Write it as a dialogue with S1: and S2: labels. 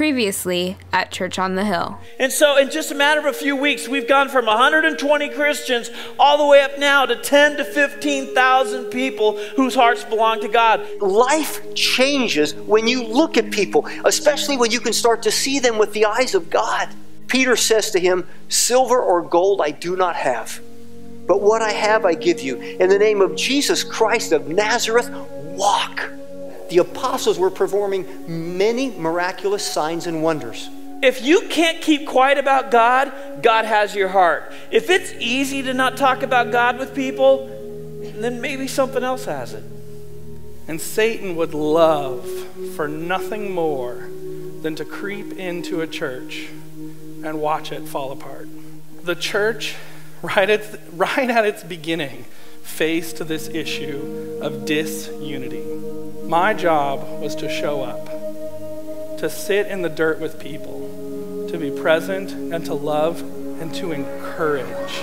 S1: Previously at Church on the Hill.
S2: And so, in just a matter of a few weeks, we've gone from 120 Christians all the way up now to 10 to 15,000 people whose hearts belong to God.
S3: Life changes when you look at people, especially when you can start to see them with the eyes of God. Peter says to him, Silver or gold I do not have, but what I have I give you. In the name of Jesus Christ of Nazareth, walk the apostles were performing many miraculous signs and wonders.
S2: If you can't keep quiet about God, God has your heart. If it's easy to not talk about God with people, then maybe something else has it.
S4: And Satan would love for nothing more than to creep into a church and watch it fall apart. The church, right at, right at its beginning, faced this issue of disunity. My job was to show up, to sit in the dirt with people, to be present and to love and to encourage.